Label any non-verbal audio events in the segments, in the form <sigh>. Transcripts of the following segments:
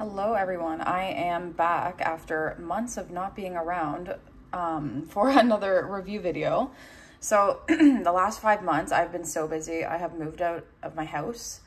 Hello everyone, I am back after months of not being around um, <laughs> for another review video. So <clears throat> the last five months I've been so busy. I have moved out of my house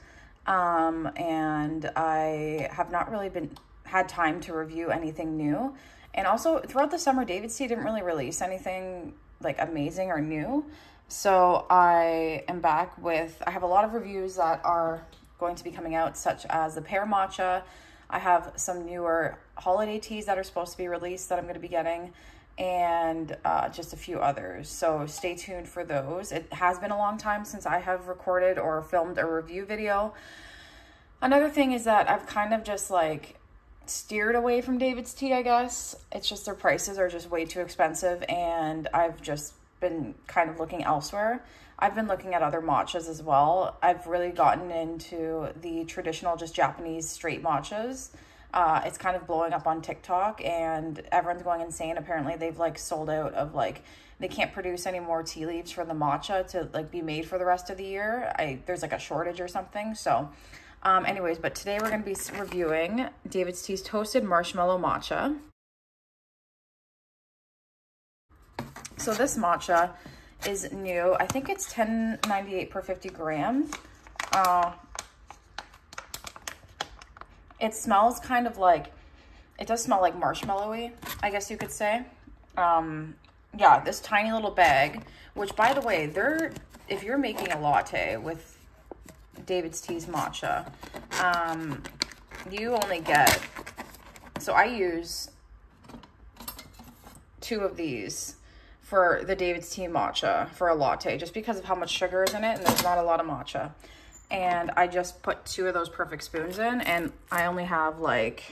um, and I have not really been had time to review anything new. And also throughout the summer, David's Tea didn't really release anything like amazing or new. So I am back with, I have a lot of reviews that are going to be coming out such as the pear matcha, I have some newer holiday teas that are supposed to be released that I'm going to be getting and uh, just a few others. So stay tuned for those. It has been a long time since I have recorded or filmed a review video. Another thing is that I've kind of just like steered away from David's Tea, I guess. It's just their prices are just way too expensive and I've just been kind of looking elsewhere. I've been looking at other matchas as well. I've really gotten into the traditional just Japanese straight matchas. Uh, it's kind of blowing up on TikTok and everyone's going insane. Apparently they've like sold out of like, they can't produce any more tea leaves for the matcha to like be made for the rest of the year. I There's like a shortage or something. So um, anyways, but today we're going to be reviewing David's Tea's Toasted Marshmallow Matcha. So this matcha is new. I think it's ten ninety eight per 50 grams. Uh, it smells kind of like, it does smell like marshmallowy, I guess you could say. Um, yeah, this tiny little bag, which by the way, they're, if you're making a latte with David's Tea's matcha, um, you only get, so I use two of these for the David's Tea matcha for a latte just because of how much sugar is in it and there's not a lot of matcha. And I just put two of those perfect spoons in and I only have like,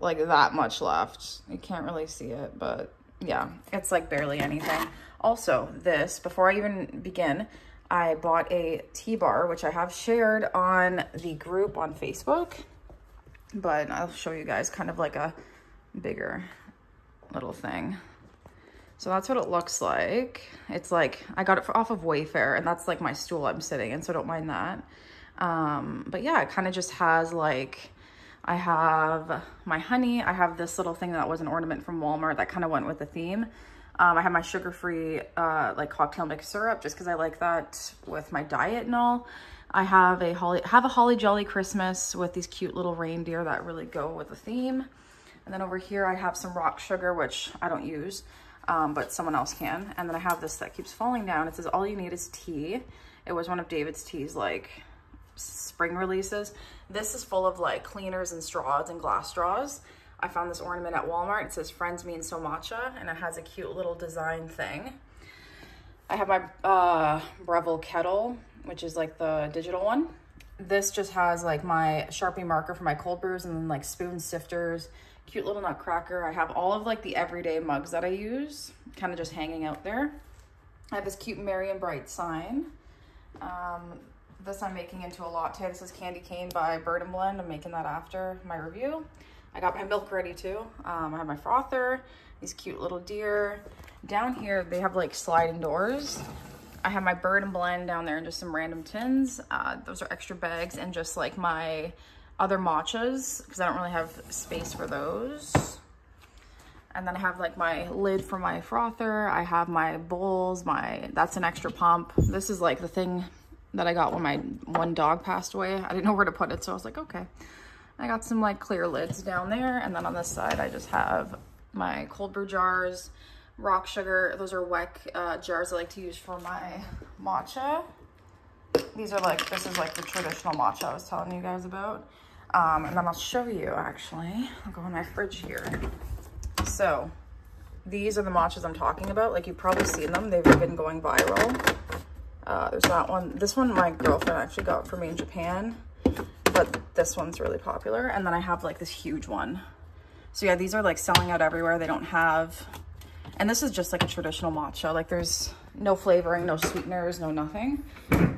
like that much left. You can't really see it, but yeah, it's like barely anything. Also, this, before I even begin, I bought a tea bar, which I have shared on the group on Facebook, but I'll show you guys kind of like a bigger little thing. So that's what it looks like. It's like, I got it off of Wayfair and that's like my stool I'm sitting in, so don't mind that. Um, but yeah, it kind of just has like, I have my honey. I have this little thing that was an ornament from Walmart that kind of went with the theme. Um, I have my sugar-free uh, like cocktail mix syrup just because I like that with my diet and all. I have a holly, have a holly jolly Christmas with these cute little reindeer that really go with the theme. And then over here I have some rock sugar, which I don't use um, but someone else can. And then I have this that keeps falling down. It says, all you need is tea. It was one of David's Tea's like spring releases. This is full of like cleaners and straws and glass straws. I found this ornament at Walmart. It says friends mean so matcha and it has a cute little design thing. I have my uh, Breville kettle, which is like the digital one. This just has like my Sharpie marker for my cold brews and then like spoon sifters, cute little nutcracker. I have all of like the everyday mugs that I use, kind of just hanging out there. I have this cute Merry and Bright sign. Um, this I'm making into a latte. This is Candy Cane by Bird and Blend. I'm making that after my review. I got my milk ready too. Um, I have my frother, these cute little deer. Down here, they have like sliding doors. I have my Bird and Blend down there and just some random tins. Uh, those are extra bags and just like my other matchas because I don't really have space for those. And then I have like my lid for my frother. I have my bowls, my, that's an extra pump. This is like the thing that I got when my one dog passed away. I didn't know where to put it. So I was like, okay. I got some like clear lids down there. And then on this side, I just have my cold brew jars, rock sugar. Those are Weck uh, jars I like to use for my matcha. These are like, this is like the traditional matcha I was telling you guys about. Um, and then I'll show you actually. I'll go in my fridge here. So these are the matchas I'm talking about. Like you've probably seen them. They've been going viral. Uh, there's that one. This one my girlfriend actually got for me in Japan. But this one's really popular. And then I have like this huge one. So yeah, these are like selling out everywhere. They don't have, and this is just like a traditional matcha. Like there's no flavoring, no sweeteners, no nothing.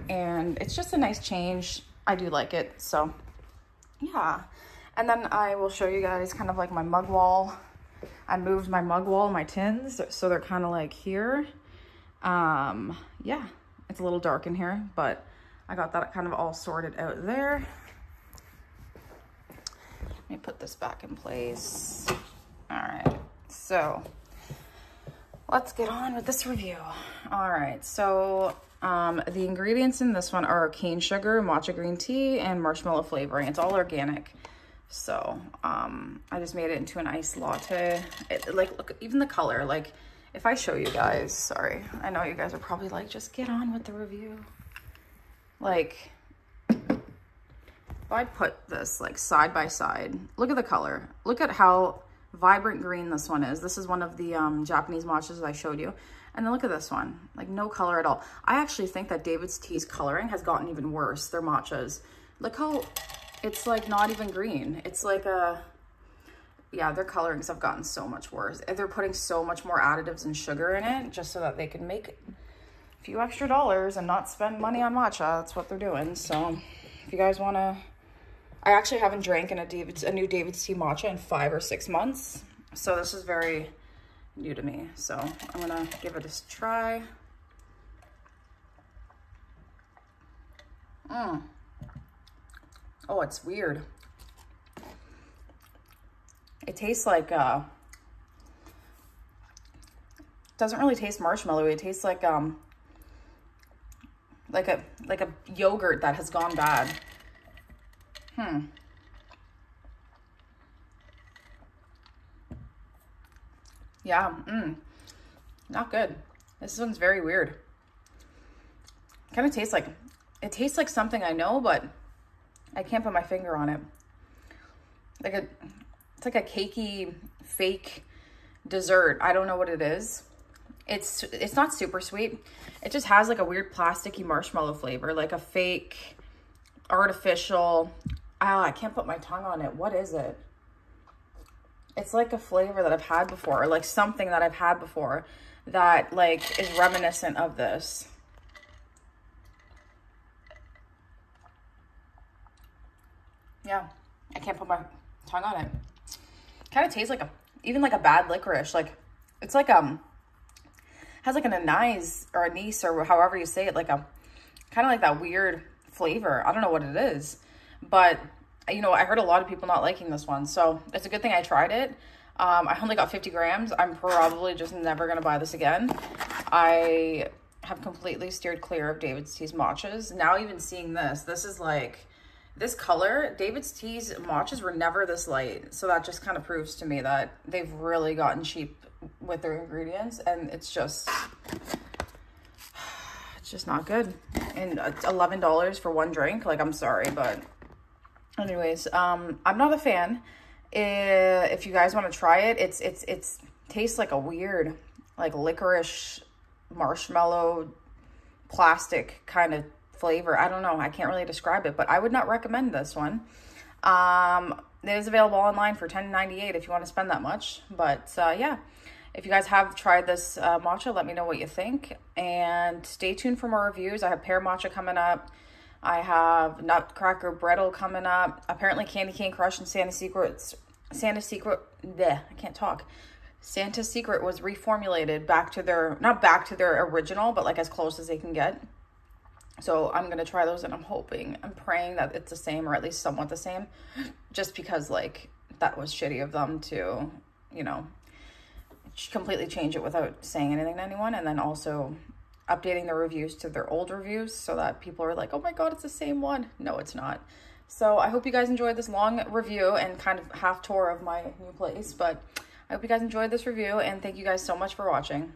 And it's just a nice change. I do like it. So yeah. And then I will show you guys kind of like my mug wall. I moved my mug wall, my tins, so they're kind of like here. Um, yeah, it's a little dark in here, but I got that kind of all sorted out there. Let me put this back in place. All right, so let's get on with this review. All right, so um, the ingredients in this one are cane sugar, matcha green tea, and marshmallow flavoring. It's all organic. So um, I just made it into an iced latte. It, like, look, even the color, like if I show you guys, sorry, I know you guys are probably like, just get on with the review. Like, if I put this like side by side, look at the color. Look at how vibrant green this one is. This is one of the um, Japanese matchas I showed you. And then look at this one, like no color at all. I actually think that David's Tea's coloring has gotten even worse, their matchas. Look how it's like not even green. It's like a, yeah, their colorings have gotten so much worse. They're putting so much more additives and sugar in it just so that they can make a few extra dollars and not spend money on matcha. That's what they're doing. So if you guys want to I actually haven't drank in a David's a new David's Tea matcha in five or six months. So this is very new to me. So I'm gonna give it a try. Mmm. Oh, it's weird. It tastes like uh doesn't really taste marshmallow. It tastes like um like a like a yogurt that has gone bad. Hmm. Yeah, mm. Not good. This one's very weird. Kind of tastes like, it tastes like something I know, but I can't put my finger on it. Like a, it's like a cakey, fake dessert. I don't know what it is. It's, it's not super sweet. It just has like a weird plasticky marshmallow flavor, like a fake, artificial, oh, I can't put my tongue on it. What is it? It's like a flavor that I've had before, or like something that I've had before that like is reminiscent of this. Yeah, I can't put my tongue on it. Kind of tastes like a, even like a bad licorice. Like, it's like, um, has like an anise or anise or however you say it, like a, kind of like that weird flavor. I don't know what it is. But, you know, I heard a lot of people not liking this one. So it's a good thing I tried it. Um, I only got 50 grams. I'm probably just never going to buy this again. I have completely steered clear of David's Tea's matchas. Now even seeing this, this is like, this color, David's Tea's matchas were never this light. So that just kind of proves to me that they've really gotten cheap with their ingredients. And it's just, <sighs> it's just not good. And $11 for one drink, like I'm sorry, but anyways um i'm not a fan. If you guys want to try it it's it's it's tastes like a weird like licorice marshmallow plastic kind of flavor. I don't know i can't really describe it but i would not recommend this one. Um it is available online for 10.98 if you want to spend that much but uh yeah. If you guys have tried this uh, matcha let me know what you think and stay tuned for more reviews. I have pear matcha coming up I have Nutcracker Brittle coming up. Apparently Candy Cane Crush and Santa Secrets, Santa Secret, bleh, I can't talk. Santa Secret was reformulated back to their, not back to their original, but like as close as they can get. So I'm going to try those and I'm hoping, I'm praying that it's the same or at least somewhat the same. Just because like that was shitty of them to, you know, completely change it without saying anything to anyone. And then also updating the reviews to their old reviews so that people are like, oh my God, it's the same one. No, it's not. So I hope you guys enjoyed this long review and kind of half tour of my new place, but I hope you guys enjoyed this review and thank you guys so much for watching.